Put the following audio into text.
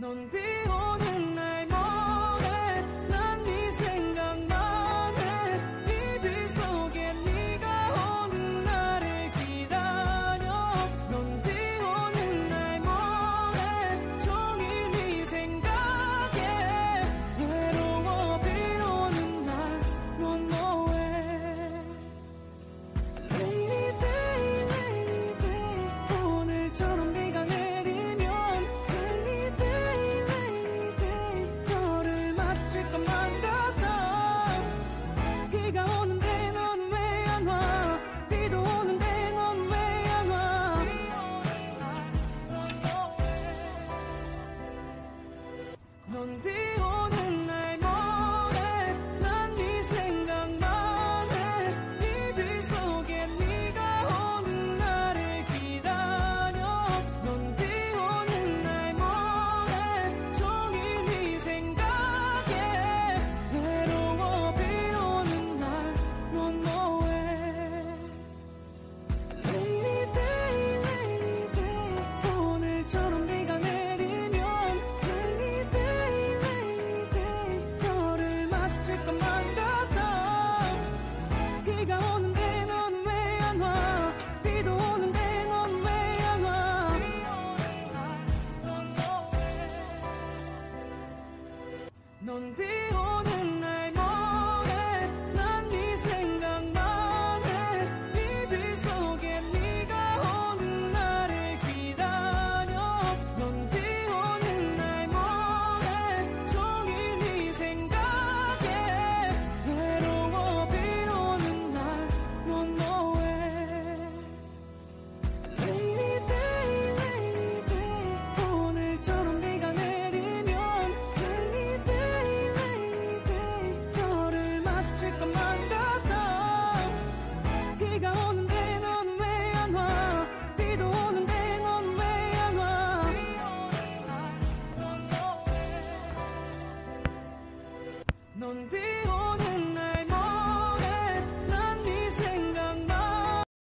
넌 비오는 비가 오는데 넌 왜 안 와? 비도 오는데 넌 왜 안 와? 넌비 오는 넌 빛. rápido.